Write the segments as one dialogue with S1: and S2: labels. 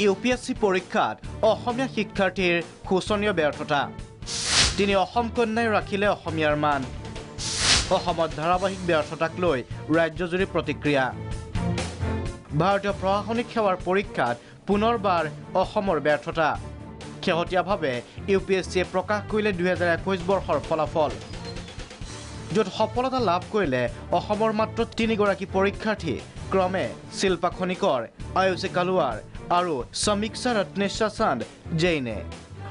S1: U P S C পৰীক্ষাত অসমীয়া শিক্ষাৰ্থীৰ শোচনীয় ব্যৰ্থতা। তিনি অসম কন্যাই ৰাখিলে অসমীয়াৰ মান। অসমত ধাৰাবাহিক ব্যৰ্থতাক লৈ ৰাজ্যজুৰি প্ৰতিক্ৰিয়া। ভাৰতীয় প্ৰশাসনিক সেৱাৰ পৰীক্ষাত পুনৰবাৰ অসমৰ ব্যৰ্থতা। শেহতীয়াভাৱে ইউ পি এছ চিয়ে প্ৰকাশ কৰিলে দুহেজাৰ একৈছ বৰ্ষৰ ফলাফল। য'ত সফলতা লাভ কৰিলে অসমৰ মাত্ৰ তিনিগৰাকী পৰীক্ষাৰ্থী ক্ৰমে শিল্পা খনিকৰ আয়ুষী কালুৱাৰ আৰু সমীক্ষা ৰত্নেশ্বৰ চান্দ জৈনে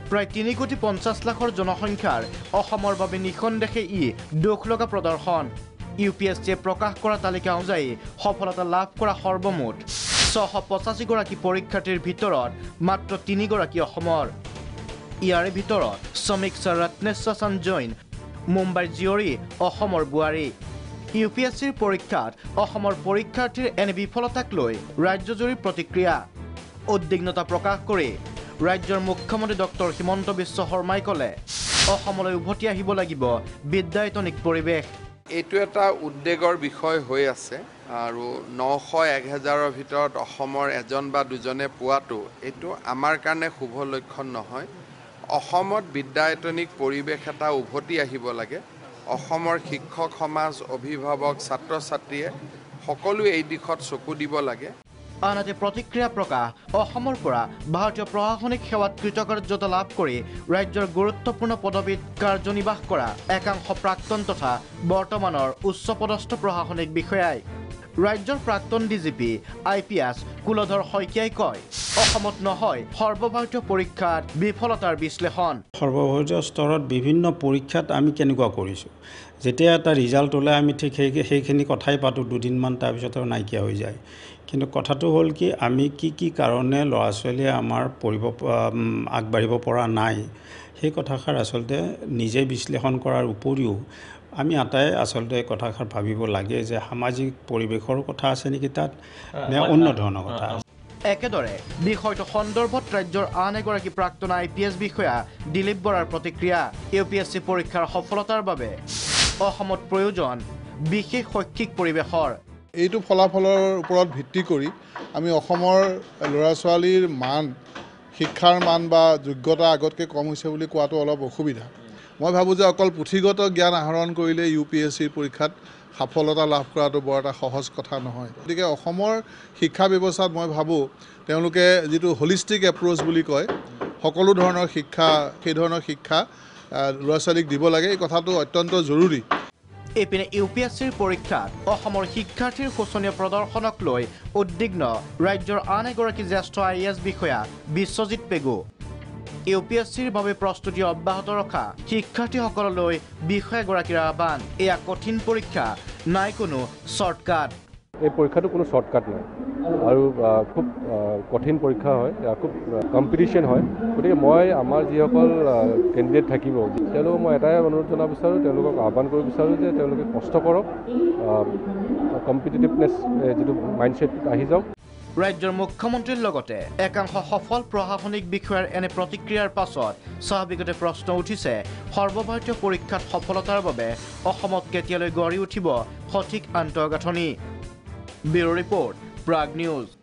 S1: প্ৰায় তিনি কোটি পঞ্চাছ লাখৰ জনসংখ্যাৰ অসমৰ বাবে নিঃসন্দেহে ই দুখ লগা প্ৰদৰ্শন। ইউ পি এছ চিয়ে প্ৰকাশ কৰা তালিকা অনুযায়ী সফলতা লাভ কৰা সৰ্বমুঠ ছশ পঁচাশীগৰাকী পৰীক্ষাৰ্থীৰ ভিতৰত মাত্ৰ তিনিগৰাকী অসমৰ। ইয়াৰে ভিতৰত সমীক্ষা ৰত্নেশ্বৰ চান্দ জৈন মুম্বাইৰ জীয়ৰী অসমৰ বোৱাৰী। ইউ পি এছ চিৰ পৰীক্ষাত অসমৰ পৰীক্ষাৰ্থীৰ এনে বিফলতাক লৈ ৰাজ্যজুৰি প্ৰতিক্ৰিয়া। উদ্বিগ্নতা প্ৰকাশ কৰি ৰাজ্যৰ মুখ্যমন্ত্ৰী ডক্টৰ হিমন্ত বিশ্ব শৰ্মাই ক'লে অসমলৈ উভতি আহিব লাগিব বিদ্যায়তনিক পৰিৱেশ।
S2: এইটো এটা উদ্বেগৰ বিষয় হৈ আছে আৰু নশ এক হেজাৰৰ ভিতৰত অসমৰ এজন বা দুজনে পোৱাটো এইটো আমাৰ কাৰণে শুভ লক্ষণ নহয়। অসমত বিদ্যায়তনিক পৰিৱেশ এটা উভতি আহিব লাগে। অসমৰ শিক্ষক সমাজ অভিভাৱক ছাত্ৰ ছাত্ৰীয়ে সকলোৱে এই দিশত চকু দিব লাগে।
S1: আনহাতে প্ৰতিক্ৰিয়া প্ৰকাশ অসমৰ পৰা ভাৰতীয় প্ৰশাসনিক সেৱাত কৃতকাৰ্যতা লাভ কৰি ৰাজ্যৰ গুৰুত্বপূৰ্ণ পদবীত কাৰ্যনিৰ্বাহ কৰা একাংশ প্ৰাক্তন তথা বৰ্তমানৰ উচ্চপদস্থ প্ৰশাসনিক বিষয়াই ৰাজ্যৰ প্ৰাক্তন D G P I P S Kuladhar শইকীয়াই কয় অসমত নহয় সৰ্বভাৰতীয় পৰীক্ষাত বিফলতাৰ বিশ্লেষণ।
S3: সৰ্বভাৰতীয় স্তৰত বিভিন্ন পৰীক্ষাত আমি কেনেকুৱা কৰিছোঁ? যেতিয়া এটা ৰিজাল্ট ওলাই আমি ঠিক সেই সেইখিনি কথাই পাতোঁ দুদিনমান তাৰপিছত আৰু নাইকিয়া হৈ যায়। কিন্তু কথাটো হ'ল কি আমি কি কি কাৰণে ল'ৰা ছোৱালীয়ে আমাৰ পঢ়িব আগবাঢ়িব পৰা নাই সেই কথাষাৰ আচলতে নিজে বিশ্লেষণ কৰাৰ উপৰিও আমি আটাই আচলতে কথাষাৰ ভাবিব লাগে যে সামাজিক পৰিৱেশৰো কথা আছে নেকি তাত নে অন্য ধৰণৰ কথা আছে?
S1: একেদৰে বিষয়টো সন্দৰ্ভত ৰাজ্যৰ আন এগৰাকী প্ৰাক্তন আই পি এছ বিষয়া দিলীপ বৰাৰ প্ৰতিক্ৰিয়া ইউ পি এছ চি পৰীক্ষাৰ সফলতাৰ বাবে অসমত প্ৰয়োজন বিশেষ শৈক্ষিক পৰিৱেশৰ।
S4: এইটো ফলাফলৰ ওপৰত ভিত্তি কৰি আমি অসমৰ ল'ৰা ছোৱালীৰ মান শিক্ষাৰ মান বা যোগ্যতা আগতকৈ কম হৈছে বুলি কোৱাটো অলপ অসুবিধা। মই ভাবোঁ যে অকল পুথিগত জ্ঞান আহৰণ কৰিলে ইউ পি এছ চিৰ পৰীক্ষাত সফলতা লাভ কৰাটো বৰ এটা সহজ কথা নহয়। গতিকে অসমৰ শিক্ষা ব্যৱস্থাত মই ভাবোঁ তেওঁলোকে যিটো হলিষ্টিক এপ্ৰ'চ বুলি কয় সকলো ধৰণৰ শিক্ষা সেই ধৰণৰ শিক্ষা ল'ৰা ছোৱালীক দিব লাগে এই কথাটো অত্যন্ত জৰুৰী।
S1: এইপিনে ইউ পি এছ চিৰ পৰীক্ষাত অসমৰ শিক্ষাৰ্থীৰ শোচনীয় প্ৰদৰ্শনক লৈ উদ্বিগ্ন। ৰাজ্যৰ আন এগৰাকী জ্যেষ্ঠ আই এ এছ বিষয়া Biswajit Pegu. U P S চিৰ বাবে প্ৰস্তুতি অব্যাহত ৰখা শিক্ষাৰ্থীসকললৈ বিষয়াগৰাকীৰ আহ্বান। এয়া কঠিন পৰীক্ষা নাই কোনো শ্বৰ্টকাট।
S5: এই পৰীক্ষাটো কোনো শ্বৰ্টকাট নাই। আৰু খুব কঠিন পৰীক্ষা হয় খুব কম্পিটিশ্যন হয়। গতিকে মই আমাৰ যিসকল কেণ্ডিডেট থাকিব তেওঁলোকক মই এটাই অনুৰোধ জনাব বিচাৰোঁ তেওঁলোকক আহ্বান কৰিব বিচাৰোঁ যে তেওঁলোকে কষ্ট কৰক কম্পিটিটিভনেছ যিটো মাইণ্ডছেটটোত আহি যাওক।
S1: ৰাজ্যৰ মুখ্যমন্ত্ৰীৰ লগতে একাংশ সফল প্ৰশাসনিক বিষয়াৰ এনে প্ৰতিক্ৰিয়াৰ পাছত স্বাভাৱিকতে প্ৰশ্ন উঠিছে সৰ্বভাৰতীয় পৰীক্ষাত সফলতাৰ বাবে অসমত কেতিয়ালৈ গঢ়ি উঠিব সঠিক আন্তঃগাঁথনি? Bureau report Prag News.